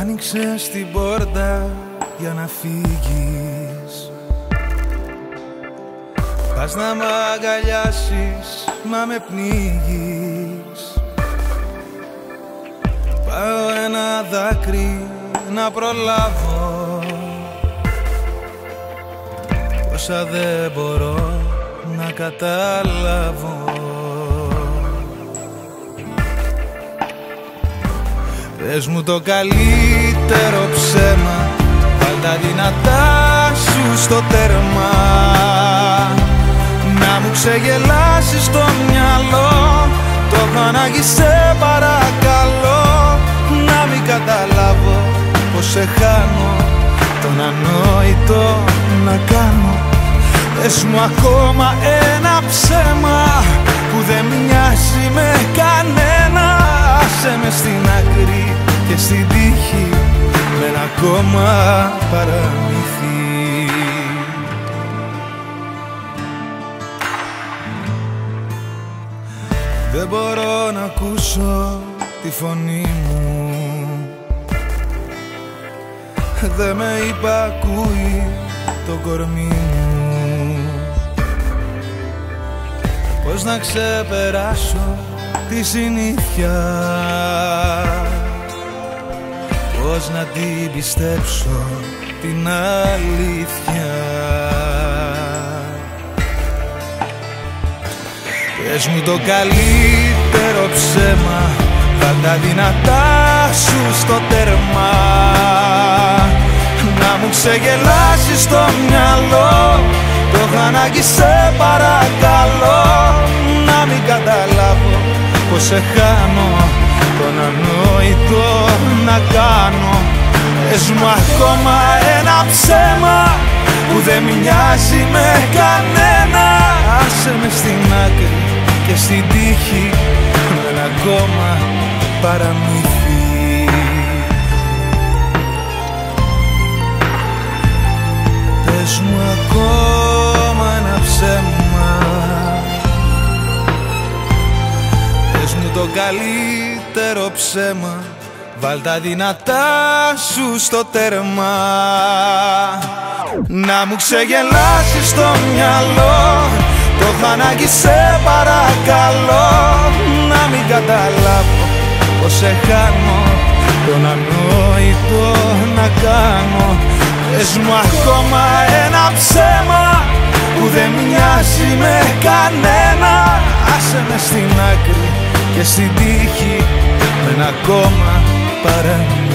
Άνοιξες την πόρτα για να φύγεις. Πας να μ' αγκαλιάσεις, μα με πνίγεις. Πάω ένα δάκρυ να προλάβω. Όσα δεν μπορώ να καταλάβω Πες μου το καλύτερο ψέμα Βάλ τα δυνατά σου στο τέρμα. Να μου ξεγελάσεις το μυαλό Το έχω ανάγκη σε παρακαλώ. Να μην καταλάβω πως σε χάνω Τον ανόητο να κάνω. Πες μου ακόμα ένα ψέμα ακόμα παραμύθι Δεν μπορώ να ακούσω τη φωνή μου. Δεν με υπακούει το κορμί μου. Πώς να ξεπεράσω τη συνήθεια Πώς να την πιστέψω την αλήθεια; Πες μου το καλύτερο ψέμα Θα τα δυνατά σου στο τέρμα. Να μου ξεγελάσεις το μυαλό Το έχω ανάγκη σε παρακαλώ. Να μην καταλάβω πως σε χάνω Τον ανόητο να κάνω. Πες μου ακόμα ένα ψέμα Που δεν μοιάζει με κανένα. Άσε με στην άκρη και στην τύχη Με ένα ακόμα παραμύθι. Πες μου ακόμα ένα ψέμα. Πες μου το καλύτερο ψέμα. Βάλ τα δυνατά σου στο τέρμα. Να μου ξεγελάσεις το μυαλό. Το έχω ανάγκη σε παρακαλώ. Να μην καταλάβω πως σε χάνω. Τον ανόητο να κάνω. Πες μου ακόμα ένα ψέμα Που δεν μοιάζει με κανένα. Άσε με στην άκρη και στην τύχη Με ένα ακόμα παραμύθι